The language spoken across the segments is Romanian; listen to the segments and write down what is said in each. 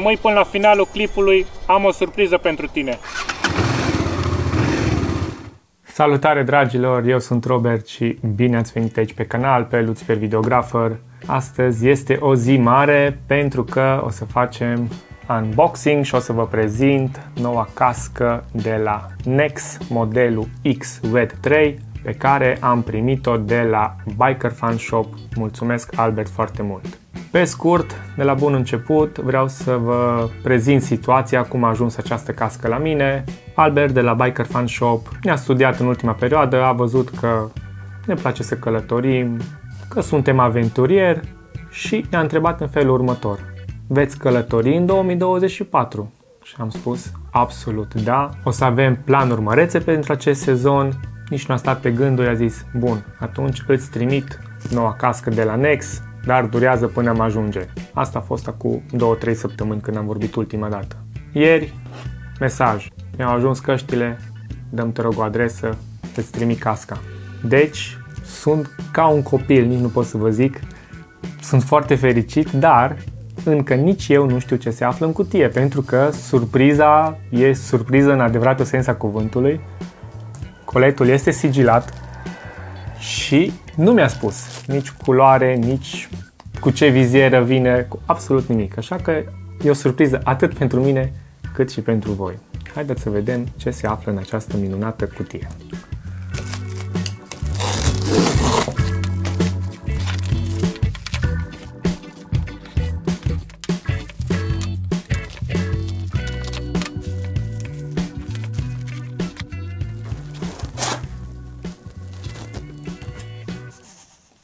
Rămâi până la finalul clipului, am o surpriză pentru tine. Salutare dragilor, eu sunt Robert și bine ați venit aici pe canal, pe Lucifer Videographer. Astăzi este o zi mare pentru că o să facem unboxing și o să vă prezint noua cască de la Nex, modelul X Red 3 pe care am primit-o de la Biker Fan Shop. Mulțumesc Albert foarte mult! Pe scurt, de la bun început, vreau să vă prezint situația, cum a ajuns această cască la mine. Albert de la Biker Fan Shop ne-a studiat în ultima perioadă, a văzut că ne place să călătorim, că suntem aventurieri și ne-a întrebat în felul următor. Veți călători în 2024? Și am spus absolut da. O să avem planuri mărețe pentru acest sezon. Nici nu a stat pe gânduri, a zis, bun, atunci îți trimit noua cască de la Nex, dar durează până am ajunge. Asta a fost acum 2-3 săptămâni când am vorbit ultima dată. Ieri, mesaj. Mi-au ajuns căștile, dăm te rog o adresă, îți trimit casca. Deci, sunt ca un copil, nici nu pot să vă zic. Sunt foarte fericit, dar încă nici eu nu știu ce se află în cutie, pentru că surpriza e surpriză în adevăratul sens a cuvântului. Coletul este sigilat și nu mi-a spus nici culoare, nici cu ce vizieră vine, cu absolut nimic. Așa că e o surpriză atât pentru mine cât și pentru voi. Haideți să vedem ce se află în această minunată cutie.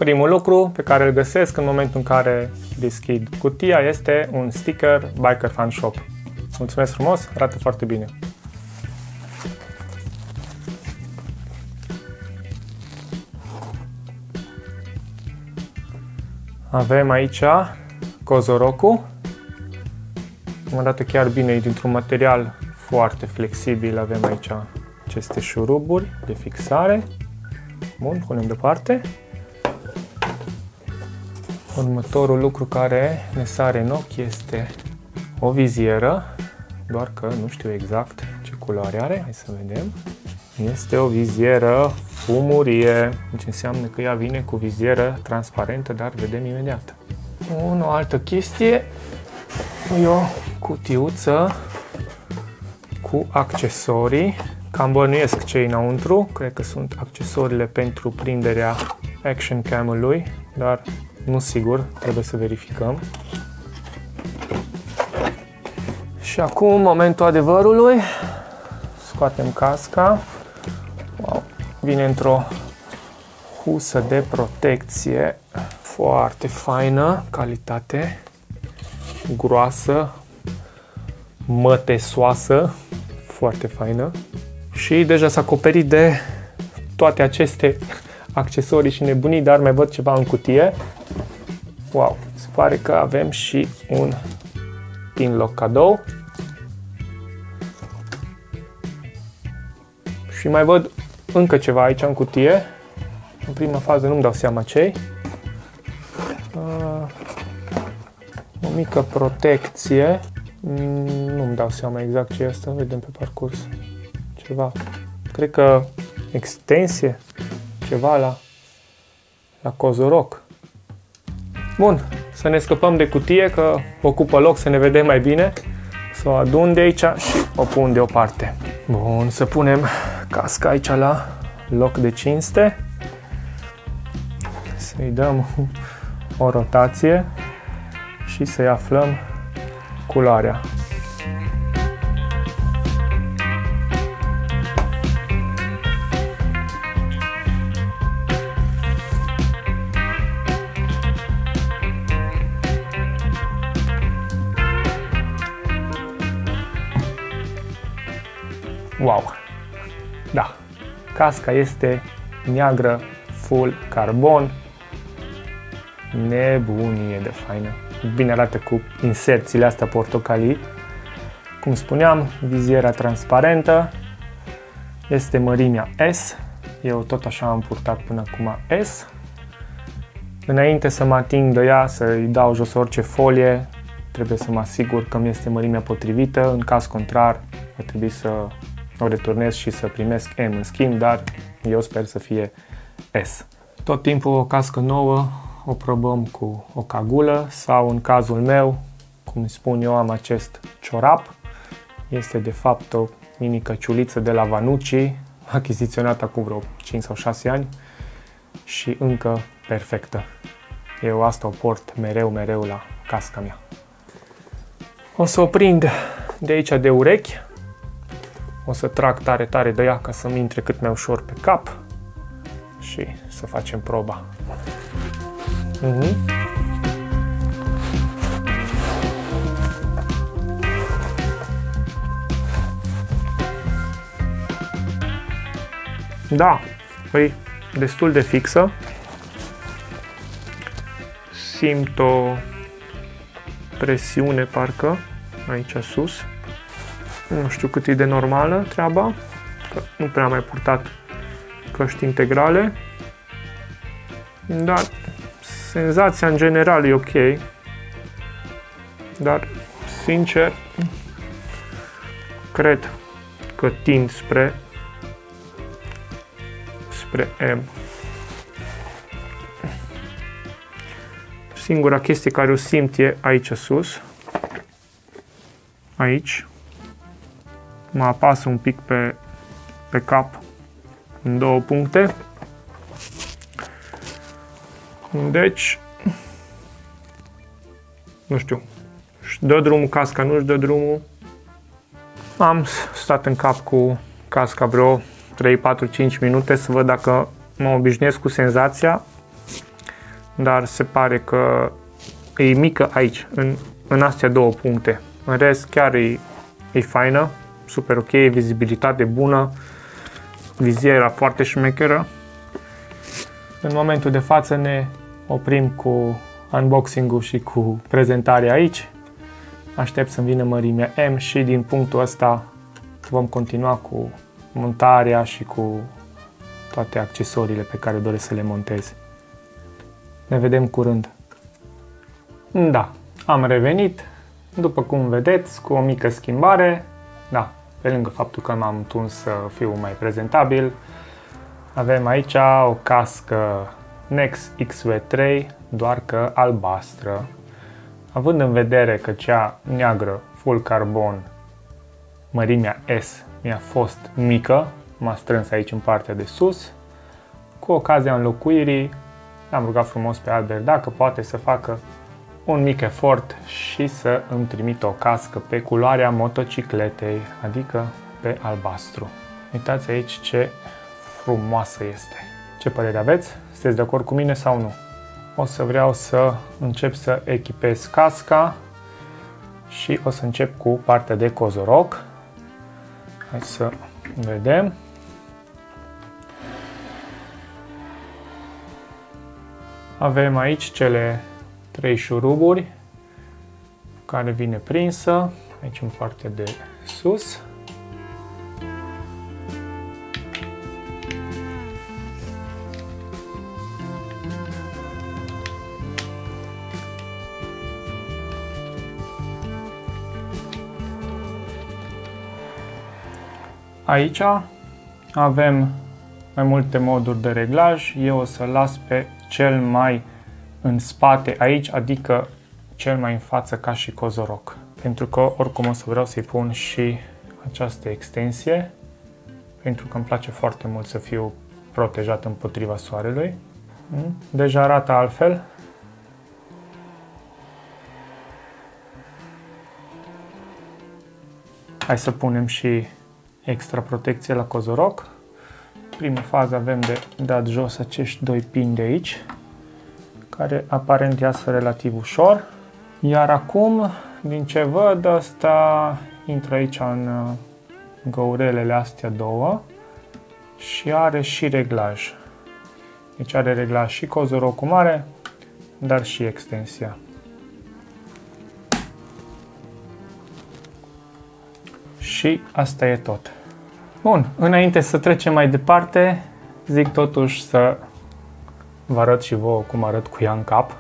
Primul lucru pe care îl găsesc în momentul în care deschid cutia este un sticker Biker Fan Shop. Mulțumesc frumos, arată foarte bine. Avem aici Kozoroku. Mă dată chiar bine, e dintr-un material foarte flexibil. Avem aici aceste șuruburi de fixare. Bun, punem deoparte. Următorul lucru care ne sare în ochi este o vizieră, doar că nu știu exact ce culoare are, hai să vedem. Este o vizieră fumurie, deci înseamnă că ea vine cu vizieră transparentă, dar vedem imediat. O, o altă chestie e o cutiuță cu accesorii. Cam bănuiesc ce înăuntru, cred că sunt accesoriile pentru prinderea action cam-ului, dar nu sigur, trebuie să verificăm. Și acum, momentul adevărului. Scoatem casca. Wow. Vine într-o husă de protecție foarte faină, calitate, groasă, mătesoasă, foarte faină. Și deja s-a acoperit de toate aceste accesorii și nebunii, dar mai văd ceva în cutie. Wow, se pare că avem și un pin lock cadou. Și mai văd încă ceva aici în cutie. În prima fază nu-mi dau seama ce uh, O mică protecție. Mm, nu-mi dau seama exact ce e asta, vedem pe parcurs. Ceva. Cred că extensie, ceva la, la cozoroc. Bun, să ne scăpăm de cutie că ocupă loc să ne vedem mai bine. Să o adun de aici și o pun deoparte. Bun, să punem casca aici la loc de cinste. Să-i dăm o rotație și să-i aflăm culoarea. Casca este neagră, full carbon, nebunie de faină. Bine arată cu inserțiile astea portocalii. Cum spuneam, viziera transparentă, este mărimea S, eu tot așa am purtat până acum S. Înainte să mă ating de ea, să-i dau jos orice folie, trebuie să mă asigur că mi este mărimea potrivită, în caz contrar va trebui să o returnez și să primesc M în schimb, dar eu sper să fie S. Tot timpul o cască nouă o probăm cu o cagulă sau în cazul meu, cum spun eu, am acest ciorap. Este de fapt o mini căciuliță de la Vanucci, achiziționată acum vreo 5 sau 6 ani și încă perfectă. Eu asta o port mereu, mereu la casca mea. O să o prind de aici de urechi. O să trag tare, tare de ea ca să-mi intre cât mai ușor pe cap și să facem proba. Mm-hmm. Da, păi destul de fixă. Simt o presiune parcă aici sus. Nu știu cât e de normală treaba, că nu prea am mai purtat căști integrale. Dar senzația în general e ok. Dar, sincer, cred că tind spre spre M. Singura chestie care o simt e aici sus. Aici. Mă apasă un pic pe, pe cap în două puncte. Deci, nu știu, își dă drumul casca, nu își dă drumul. Am stat în cap cu casca vreo 3, 4, 5 minute să văd dacă mă obișnuiesc cu senzația, dar se pare că e mică aici, în, în astea două puncte. În rest, chiar e, e faină, super ok, vizibilitate bună, viziera foarte șmecheră. În momentul de față ne oprim cu unboxing-ul și cu prezentarea aici. Aștept să vină mărimea M și din punctul ăsta vom continua cu montarea și cu toate accesoriile pe care doresc să le montez. Ne vedem curând. Da, am revenit, după cum vedeți, cu o mică schimbare. Da, pe lângă faptul că m-am tuns să fiu mai prezentabil, avem aici o cască Nex XV3, doar că albastră. Având în vedere că cea neagră full carbon mărimea S mi-a fost mică, m-a strâns aici în partea de sus. Cu ocazia înlocuirii, am rugat frumos pe Albert dacă poate să facă un mic efort și să îmi trimit o cască pe culoarea motocicletei, adică pe albastru. Uitați aici ce frumoasă este. Ce părere aveți? Sunteți de acord cu mine sau nu? O să vreau să încep să echipez casca și o să încep cu partea de cozoroc. Hai să vedem. Avem aici cele trei șuruburi care vine prinsă aici în partea de sus. Aici avem mai multe moduri de reglaj. Eu o să las pe cel mai în spate aici, adică cel mai în față ca și cozoroc. Pentru că oricum o să vreau să-i pun și această extensie, pentru că îmi place foarte mult să fiu protejat împotriva soarelui. Hmm? Deja arată altfel. Hai să punem și extra protecție la cozoroc. Prima fază avem de dat jos acești doi pini de aici, care aparent iasă relativ ușor. Iar acum, din ce văd, asta intră aici în uh, găurelele astea două și are și reglaj. Deci are reglaj și cozorocul mare, dar și extensia. Și asta e tot. Bun, înainte să trecem mai departe, zic totuși să Vă arăt și vouă cum arăt cu ea în cap.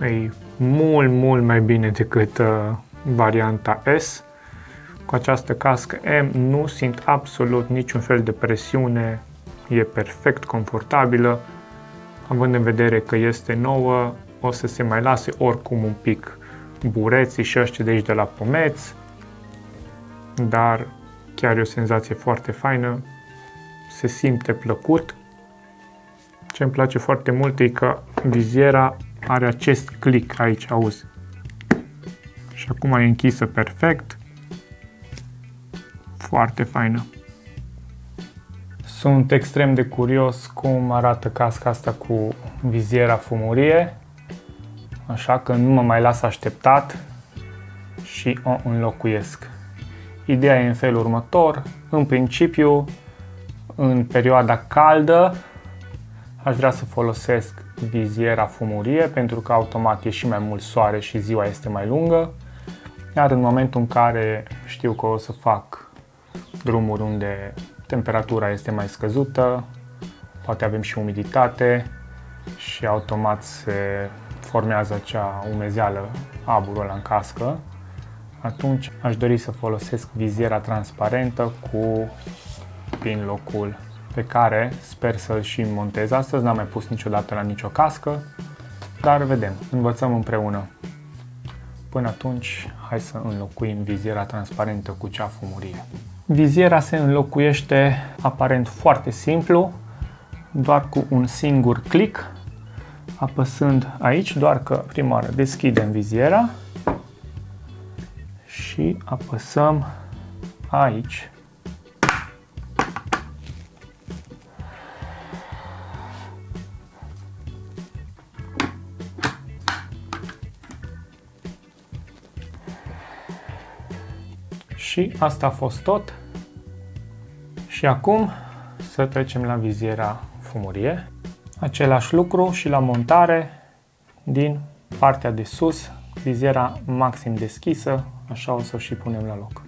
E mult, mult mai bine decât uh, varianta S. Cu această cască M nu simt absolut niciun fel de presiune, e perfect confortabilă. Având în vedere că este nouă, o să se mai lase oricum un pic bureții și ăștia de aici de la pomeț, dar chiar e o senzație foarte faină, se simte plăcut. Ce îmi place foarte mult e că viziera are acest click aici, auzi. Și acum e închisă perfect. Foarte faină. Sunt extrem de curios cum arată casca asta cu viziera fumurie, așa că nu mă mai las așteptat și o înlocuiesc. Ideea e în felul următor, în principiu, în perioada caldă, aș vrea să folosesc viziera fumurie pentru că automat e și mai mult soare și ziua este mai lungă, iar în momentul în care știu că o să fac drumuri unde temperatura este mai scăzută, poate avem și umiditate și automat se formează acea umezeală, aburul ăla în cască, atunci aș dori să folosesc viziera transparentă cu pin locul pe care sper să-l și montez astăzi, n-am mai pus niciodată la nicio cască, dar vedem, învățăm împreună. Până atunci, hai să înlocuim viziera transparentă cu cea fumurie. Viziera se înlocuiește aparent foarte simplu, doar cu un singur click, apăsând aici, doar că prima oară deschidem viziera și apăsăm aici. Și asta a fost tot. Și acum să trecem la viziera fumurie. Același lucru și la montare din partea de sus, viziera maxim deschisă, așa o să o și punem la loc.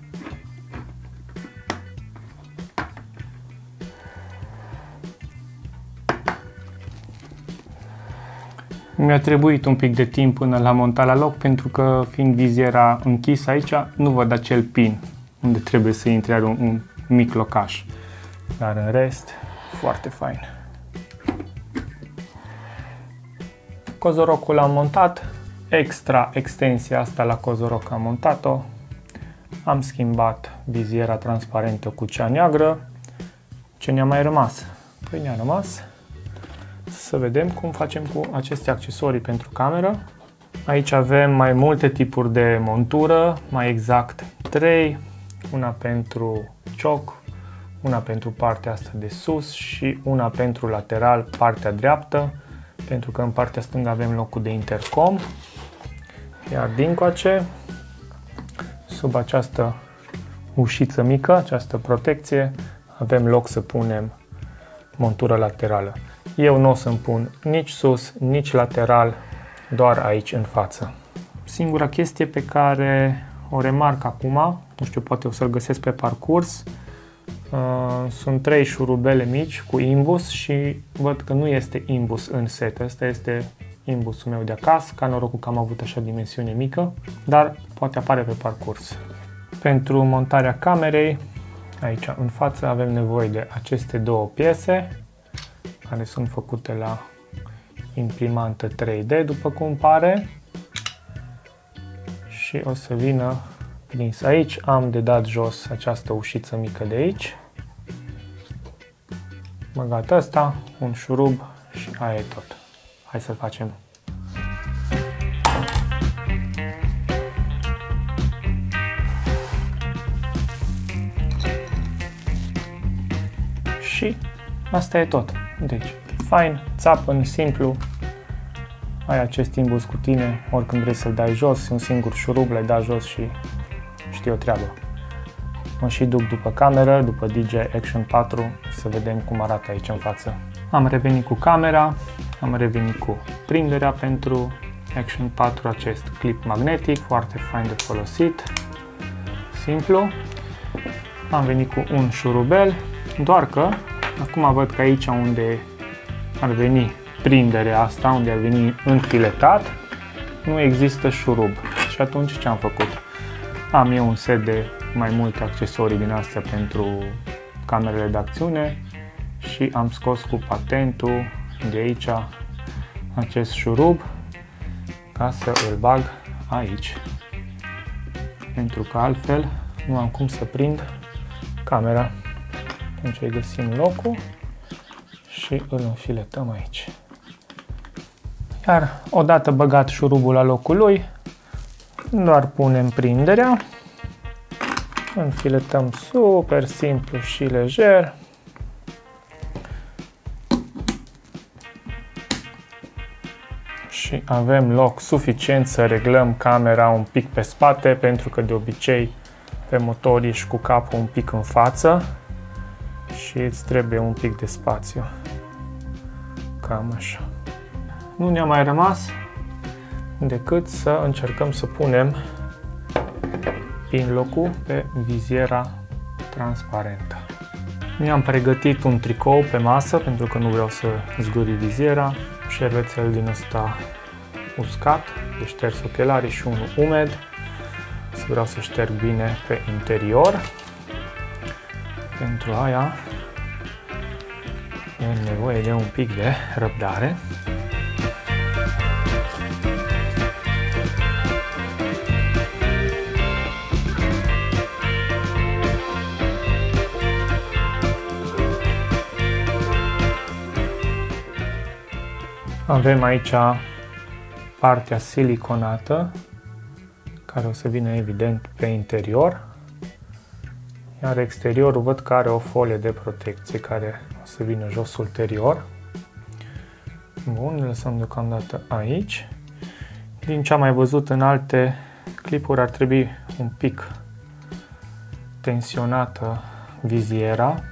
Mi-a trebuit un pic de timp până la monta la loc pentru că fiind viziera închisă aici, nu văd acel pin unde trebuie să intre un, un mic locaș. Dar în rest, foarte fain. Cozorocul am montat, extra extensia asta la cozoroc am montat-o. Am schimbat viziera transparentă cu cea neagră. Ce ne-a mai rămas? Păi ne-a rămas să vedem cum facem cu aceste accesorii pentru cameră. Aici avem mai multe tipuri de montură, mai exact 3, una pentru cioc, una pentru partea asta de sus și una pentru lateral, partea dreaptă, pentru că în partea stângă avem locul de intercom. Iar dincoace, sub această ușiță mică, această protecție, avem loc să punem montură laterală. Eu nu o să-mi pun nici sus, nici lateral, doar aici în față. Singura chestie pe care o remarc acum, nu știu, poate o să-l găsesc pe parcurs, uh, sunt trei șurubele mici cu imbus și văd că nu este imbus în set. Asta este imbusul meu de acasă, ca norocul că am avut așa dimensiune mică, dar poate apare pe parcurs. Pentru montarea camerei, aici în față avem nevoie de aceste două piese, care sunt făcute la imprimantă 3D, după cum pare. Și o să vină prins aici. Am de dat jos această ușiță mică de aici. Băgat asta, un șurub și aia e tot. Hai să-l facem. Și asta e tot. Deci, fain, țapăn, simplu, ai acest imbus cu tine, oricând vrei să-l dai jos, un singur șurub, l-ai dat jos și știi o treabă. Mă și duc după cameră, după DJ Action 4, să vedem cum arată aici în față. Am revenit cu camera, am revenit cu prinderea pentru Action 4, acest clip magnetic, foarte fain de folosit, simplu. Am venit cu un șurubel, doar că Acum văd că aici unde ar veni prinderea asta, unde ar veni înfiletat, nu există șurub. Și atunci ce am făcut? Am eu un set de mai multe accesorii din astea pentru camerele de acțiune și am scos cu patentul de aici acest șurub ca să îl bag aici. Pentru că altfel nu am cum să prind camera atunci îi găsim locul și îl înfiletăm aici. Iar odată băgat șurubul la locul lui doar punem prinderea înfiletăm super simplu și lejer și avem loc suficient să reglăm camera un pic pe spate pentru că de obicei pe motor ești cu capul un pic în față și îți trebuie un pic de spațiu. Cam așa. Nu ne-a mai rămas decât să încercăm să punem pin locul pe viziera transparentă. Mi-am pregătit un tricou pe masă pentru că nu vreau să zguri viziera, șervețel din ăsta uscat, de șters ochelarii și unul umed. Să vreau să șterg bine pe interior. Pentru aia e nevoie de un pic de răbdare. Avem aici partea siliconată, care o să vină evident pe interior, iar exteriorul văd că are o folie de protecție care o să vină jos ulterior. Bun, le lăsăm deocamdată aici. Din ce am mai văzut în alte clipuri ar trebui un pic tensionată viziera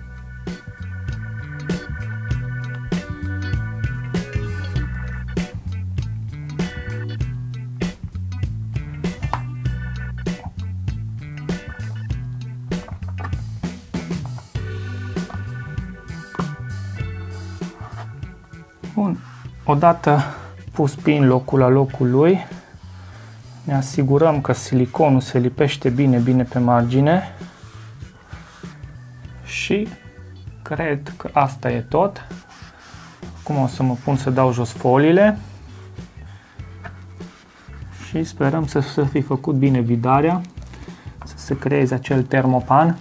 Odată pus pin locul la locul lui, ne asigurăm că siliconul se lipește bine, bine pe margine și cred că asta e tot. Acum o să mă pun să dau jos foliile și sperăm să, să fi făcut bine vidarea, să se creeze acel termopan.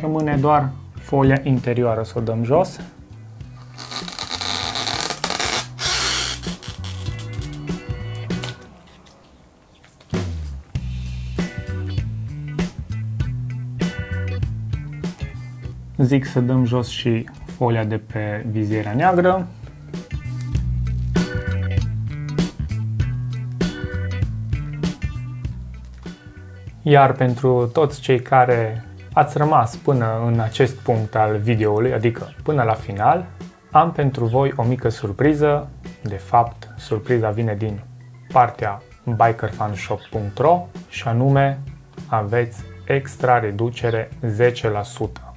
Rămâne doar folia interioară să o dăm jos. Zic să dăm jos și folia de pe viziera neagră. Iar pentru toți cei care ați rămas până în acest punct al videoului, adică până la final, am pentru voi o mică surpriză. De fapt, surpriza vine din partea bikerfanshop.ro și anume aveți extra reducere 10%.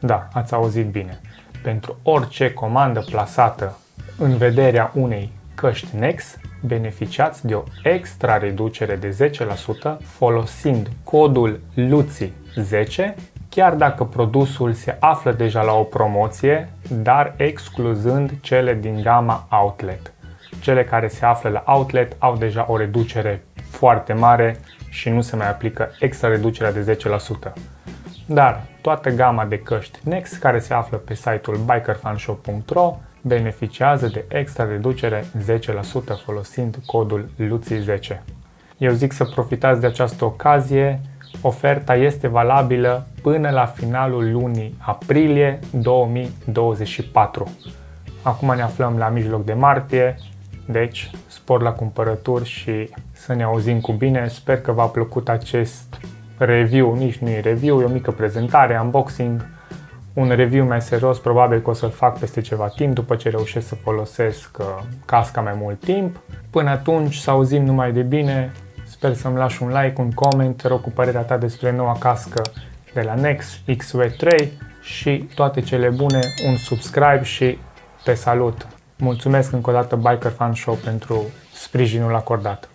Da, ați auzit bine. Pentru orice comandă plasată în vederea unei căști Nex, beneficiați de o extra reducere de 10% folosind codul LUCI10, chiar dacă produsul se află deja la o promoție, dar excluzând cele din gama Outlet. Cele care se află la Outlet au deja o reducere foarte mare și nu se mai aplică extra reducerea de 10%. Dar toată gama de căști Nex care se află pe site-ul bikerfanshop.ro beneficiază de extra reducere 10% folosind codul LUCI10. Eu zic să profitați de această ocazie, oferta este valabilă până la finalul lunii aprilie 2024. Acum ne aflăm la mijloc de martie, deci spor la cumpărături și să ne auzim cu bine. Sper că v-a plăcut acest review, nici nu e review, e o mică prezentare, unboxing un review mai serios probabil că o să-l fac peste ceva timp după ce reușesc să folosesc uh, casca mai mult timp. Până atunci să auzim numai de bine, sper să-mi lași un like, un coment, rog cu părerea ta despre noua cască de la Nex XV3 și toate cele bune, un subscribe și pe salut! Mulțumesc încă o dată Biker Fan Show pentru sprijinul acordat.